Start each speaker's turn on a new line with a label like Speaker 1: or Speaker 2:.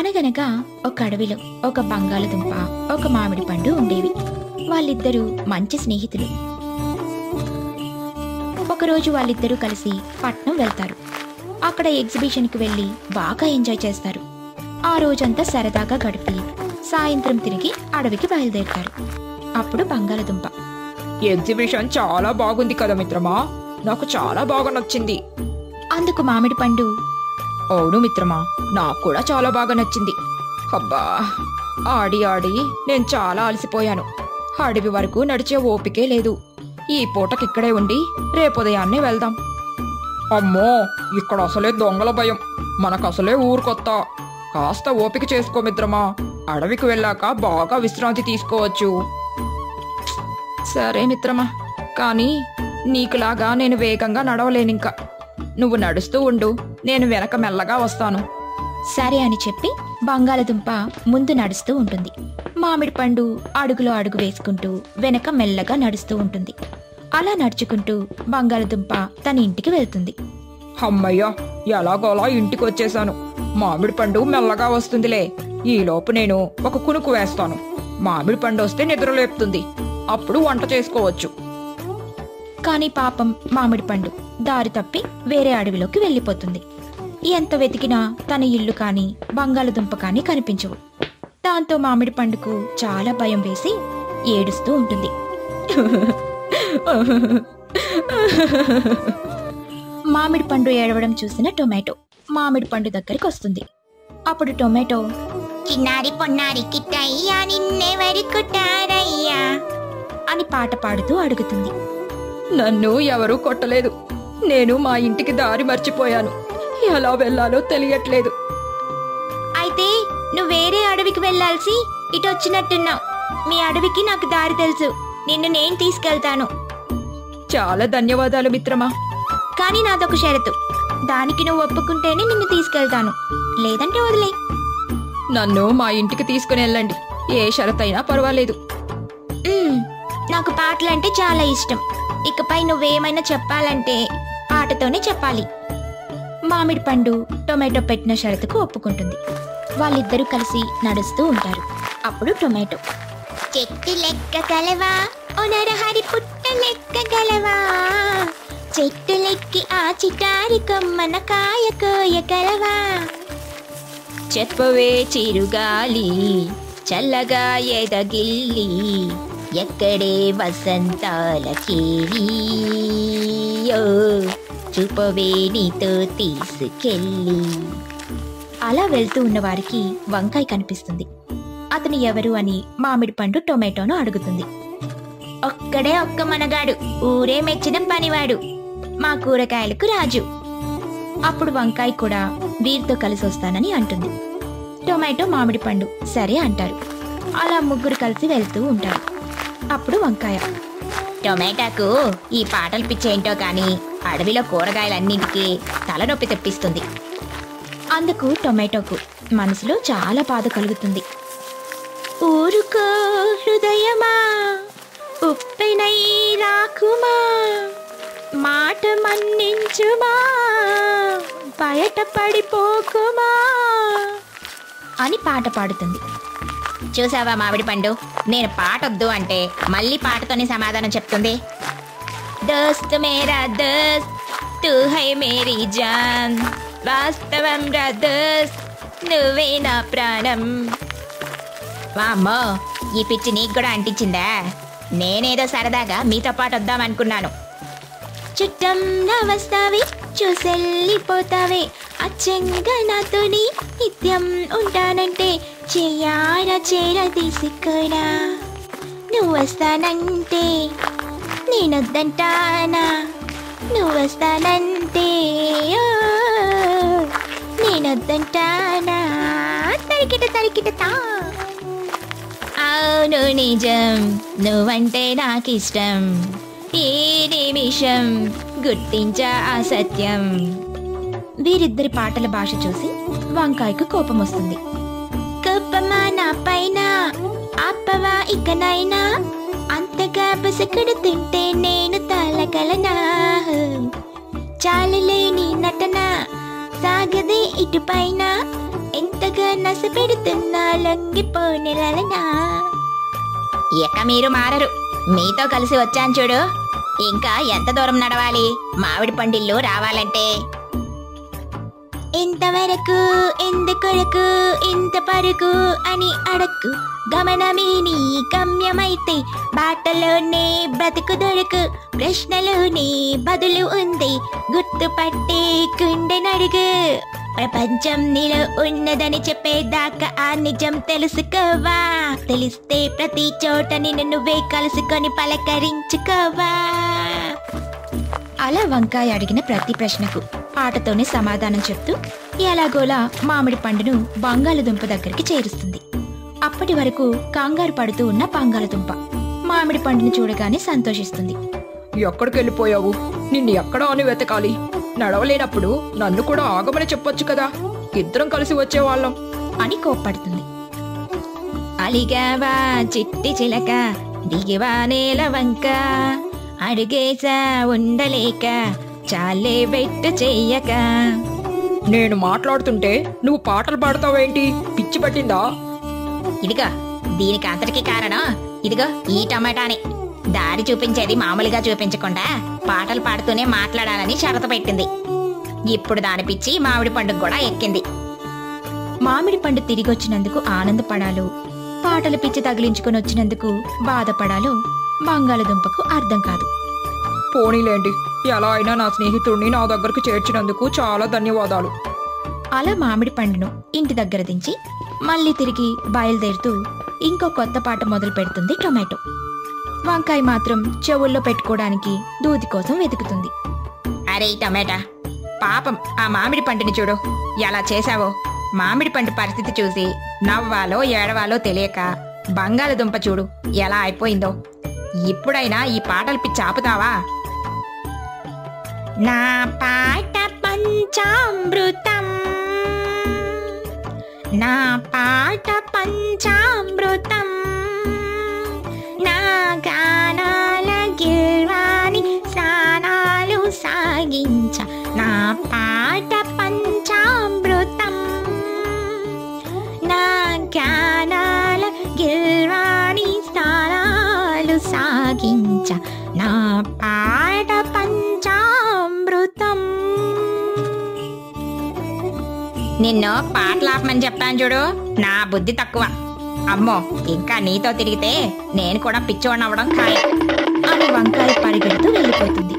Speaker 1: అనగనగా ఒక అడవిలో ఒక బంగాళదుంప ఒక మామిడి పండు ఉండేవి. వాళ్ళిద్దరూ మంచి స్నేహితులు. ఒకరోజు వాళ్ళిద్దరూ కలిసి పట్నం వెళ్తారు. అక్కడ ఎగ్జిబిషన్కి వెళ్ళి బాగా ఎంజాయ్ చేస్తారు. ఆ రోజంతా సరదాగా గడిపి సాయంత్రం తిరిగి అడవికి బయలుదేరుతారు. అప్పుడు బంగాళదుంప.
Speaker 2: ఎగ్జిబిషన్ చాలా బాగుంది కదా మిత్రమా? నాకు చాలా బాగా నచ్చింది.
Speaker 1: అందుకు మామిడి పండు
Speaker 2: అవును మిత్రమా నాకు కూడా చాలా బాగా నచ్చింది. అబ్బా ఆడి ఆడి నేను చాలా అలసిపోయాను. అడవి వరకు నడిచే ఓపికే లేదు. ఈ పూటకిక్కడే ఉండి రేపుదయాన్నే వెళ్దాం. అమ్మో ఇక్కడ అసలే దొంగల భయం. మనకు అసలే ఊరు కొత్త కాస్త ఓపిక చేసుకో మిత్రమా అడవికి వెళ్ళాక బాగా విశ్రాంతి తీసుకోవచ్చు. సరే మిత్రమా కానీ నీకులాగా నేను వేగంగా నడవలేనింకా. నువ్వు నడుస్తూ ఉండు. నేను వెనక మెల్లగా వస్తాను.
Speaker 1: సరే అని చెప్పి బంగాళదుంప ముందు నడుస్తూ ఉంటుంది. మామిడి పండు అడుగులో అడుగు వేసుకుంటూ వెనక మెల్లగా నడుస్తూ ఉంటుంది. అలా నడుచుకుంటూ బంగాళదుంప తన ఇంటికి వెళ్తుంది.
Speaker 2: అమ్మయ్యా ఎలాగోలా ఇంటికి వచ్చేసాను. మామిడి పండు మెల్లగా వస్తుందిలే. ఈలోపు నేను ఒక కునుకు వేస్తాను. మామిడి పండు వస్తే నిద్ర లేపుతుంది అప్పుడు వంట చేసుకోవచ్చు.
Speaker 1: కానీ పాపం మామిడి పండు దారి తప్పి వేరే అడవిలోకి వెళ్ళిపోతుంది. ఎంత వెతికినా తన ఇల్లు కానీ బంగాళదుంప కానీ కనిపించవు. దాంతో మామిడి పండుకు చాలా భయం వేసి ఏడుస్తూ ఉంటుంది. మామిడి పండు ఏడవడం చూసిన టొమాటో మామిడి పండు దగ్గరికి వస్తుంది. అప్పుడు టొమాటో
Speaker 3: చిన్నారి పొన్నారి కిట్టయ్యా నిన్నెవరి కొట్టారయ్యా
Speaker 1: అని పాట పాడుతూ అడుగుతుంది.
Speaker 2: నన్ను ఎవరూ కొట్టలేదు. నేను మా ఇంటికి దారి మర్చిపోయాను. ఎలా వెళ్ళాలో తెలియట్లేదు.
Speaker 1: అయితే నువ్వు వేరే అడవికి వెళ్ళాల్సి ఇటు వచ్చినట్టున్నావు. మీ అడవికి నాకు దారి తెలుసు. నిన్ను నేను తీసుకెళ్తాను.
Speaker 2: చాలా ధన్యవాదాలు మిత్రమా.
Speaker 1: కానీ నాదొక షరతు. దానికి నువ్వు ఒప్పుకుంటేనే నిన్ను తీసుకెళ్తాను. లేదంటే వదిలే.
Speaker 2: నన్ను మా ఇంటికి తీసుకుని వెళ్ళండి. ఏ షరతైనా పర్వాలేదు.
Speaker 1: నాకు పాటలంటే చాలా ఇష్టం. ఇకపై నువ్వేమైనా చెప్పాలంటే పాటతోనే చెప్పాలి. మామిడి పండు టొమాటో పెట్టిన షరతుకు ఒప్పుకుంటుంది. వాళ్ళిద్దరూ కలిసి నడుస్తూ ఉంటారు. అప్పుడు టొమాటో.
Speaker 3: చెట్టు లెక్క గలవా ఒనరహరి పుట్ట లెక్క గలవా చెట్టు లెక్కి ఆ చిటారి కొమ్మన కాయ కోయగలవా
Speaker 2: చెప్పవే చిరుగాలి చల్లగా ఎదగిల్లి
Speaker 3: ఎక్కడే వసంతాల చేరియో ఓ, చూపవే నీతో తీసుకెళ్ళి.
Speaker 1: అలా వెళ్తూ ఉన్న వారికి వంకాయ కనిపిస్తుంది. అతను ఎవరు అని మామిడి పండు టొమాటోను అడుగుతుంది.
Speaker 3: ఒక్కడే ఒక్క మనగాడు ఊరే మెచ్చిన పనివాడు. మా కూరగాయలకు రాజు.
Speaker 1: అప్పుడు వంకాయ కూడా వీరితో కలిసి వస్తానని అంటుంది. టొమాటో మామిడి పండు సరే అంటారు. అలా ముగ్గురు కలిసి వెళ్తూ ఉంటారు. అప్పుడు వంకాయ.
Speaker 3: టొమాటాకు ఈ పాటలు పిచ్చేంటో కానీ అడవిలో కూరగాయలన్నింటికి తలనొప్పి తెప్పిస్తుంది.
Speaker 1: అందుకు టొమాటోకు మనసులో చాలా బాధ కలుగుతుంది. ఊరుకో హృదయమా ఉప్పెనై రాకుమా మాట మన్నించుమా బయట పడిపోకుమా అని పాట పాడుతుంది.
Speaker 3: చూసావా మామిడి పండు? నేను పాటొద్దు అంటే మళ్ళీ పాటతోనే సమాధానం చెప్తుంది.
Speaker 1: దోస్త్ మేరా దోస్త్ తూ హై మేరీ జాన్. వాస్తవం రా దోస్త్ నువ్వే నా ప్రాణం.
Speaker 3: వామ్మో ఈ పిచ్చి నీకు కూడా అంటించిందా? నేనేదో సరదాగా మీతో పాటు వద్దామనుకున్నాను
Speaker 1: చుట్టం నా వస్తావి చూసెళ్ళిపోతావే. అచ్చంగా నాతోని నిత్యం ఉంటానంటే చెయ్యారా చేర తీసుకోరా నువ్వు వస్తానంటే నేనొద్దంటానా నువ్వు వస్తానంటే నేనొద్దంటానా తరికిట తరికిట తా. అవును నిజం నువ్వంటే నాకిష్టం ఈ నిమిషం గుర్తించా అసత్యం. వీరిద్దరి పాటల భాష చూసి వంకాయకు కోపం వస్తుంది కోపమా నా పైన ఆపవా ఇకనైనా అంతగా బసకడుతుంటే నేను తాళగలనా? చాలులే నటన సాగదే ఇటుపైన
Speaker 3: ఎంతగా నస పెడుతున్నా లొంగిపోనిలనా
Speaker 4: ఇక మీరు మారరు మీతో కలిసి వచ్చాను చూడు. ఇంకా ఎంత దూరం నడవాలి? మామిడి పండిల్లు రావాలంటే.
Speaker 3: ఇంతవరకు ఎందుకొరకు ఇంత పరుగు అని అడక్కు. గమనమే నీ గమ్యమైతే బాటలోనే బ్రతుకు దొరకు. ప్రశ్నలోనే బదులు ఉంది గుర్తుపట్టే గుండె నడుగు. ప్రపంచం నీలో ఉన్నదని చెప్పేదాకా ఆ నిజం తెలుసుకోవా? తెలిస్తే ప్రతి చోట నిన్ను నువ్వే కలుసుకొని పలకరించుకోవా?
Speaker 1: అలా వంకాయ అడిగిన ప్రతి ప్రశ్నకు పాటతోనే సమాధానం చెప్తూ ఎలాగోలా మామిడి పండును బంగాళదుంప దగ్గరికి చేరుస్తుంది. అప్పటి వరకు కంగారు పడుతూ ఉన్న బంగాళదుంప మామిడి పండును చూడగానే సంతోషిస్తుంది.
Speaker 2: ఎక్కడికి వెళ్ళిపోయావు? నిన్ను ఎక్కడ అని వెతకాలి? నడవలేనప్పుడు నన్ను కూడా ఆగమని చెప్పొచ్చు కదా. ఇద్దరం కలిసి వచ్చేవాళ్ళం.
Speaker 1: అని కోప్పడుతుంది. అలిగావా చిట్టి చిలక దిగివా నేల వంక అడిగేసా ఉండలేక చాలే వెట్టు చెయ్యక.
Speaker 2: నేను మాట్లాడుతుంటే నువ్వు పాటలు పాడతావేంటి? పిచ్చి పట్టిందా?
Speaker 4: ఇదిగో దీనికి అంతటికి కారణం ఇదిగో ఈ టమాటానే. దారి చూపించేది మామూలుగా చూపించకుండా పాటలు పాడుతూనే మాట్లాడాలని షరతు పెట్టింది. ఇప్పుడు దాని పిచ్చి మామిడి పండుగ కూడా ఎక్కింది.
Speaker 1: మామిడి పండు తిరిగి వచ్చినందుకు ఆనందపడాలో పాటలు పిచ్చి తగిలించుకొని వచ్చినందుకు బాధపడాలో బంగాళదుంపకు అర్థం కాదు.
Speaker 2: పోనీలేండి. ఎలా అయినా నా స్నేహితుడిని నా దగ్గరకు చేర్చినందుకు చాలా ధన్యవాదాలు.
Speaker 1: అలా మామిడి పండును ఇంటి దగ్గర దించి మళ్ళీ తిరిగి బయలుదేరుతూ ఇంకో కొత్త పాట మొదలు పెడుతుంది టొమాటో. వంకాయ మాత్రం చెవుల్లో పెట్టుకోవడానికి దూది కోసం వెతుకుతుంది.
Speaker 4: అరే టమాటా పాపం ఆ మామిడి పండుని చూడు. ఎలా చేశావో? మామిడి పండు పరిస్థితి చూసి నవ్వాలో ఏడవాలో తెలియక బంగాళదుంప చూడు ఎలా అయిపోయిందో. ఇప్పుడైనా ఈ పాటలు పిచ్చి ఆపుతావా?
Speaker 3: నా పాట పంచామృతం. నా పాట పంచామృతం. నా గానాల గిల్వాని స్నానాలు సాగించ. నా పా
Speaker 4: నిన్ను పాటలాపమని చెప్పాను చూడు. నా బుద్ధి తక్కువ. అమ్మో ఇంకా నీతో తిరిగితే నేను కూడా పిచ్చోడనవ్వడం ఖాయం.
Speaker 1: అని వంకాయ పరిగెడుతూ వెళ్ళిపోతుంది.